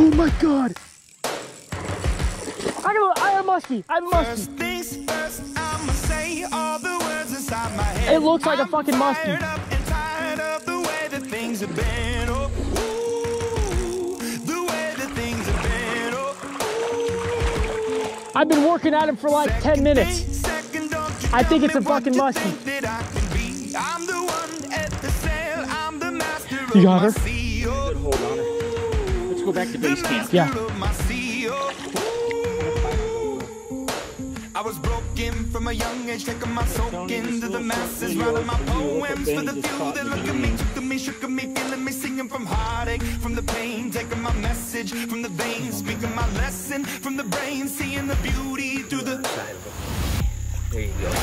Oh my god. I got I am musky. I'm musky. First things first, I'ma say all the words inside my head. It looks like a I'm fucking muskie. fired up and tired of the way that things have been. Oh, ooh, the way that things have been. Oh, I've been working at him for like 10 minutes. second, I think it's a fucking you muskie. I can be. I'm the one at the sail. I'm the master You of got my her? Go back to base camp. Yeah. of my sea. I was broken from a young age, taking my soak into the masses, writing my poems for the few that look at me, took at me, shook at me, feeling me, singing from heartache, from the pain, taking my message from the veins, speaking my lesson from the brain, seeing the beauty through the. There you go. You burn me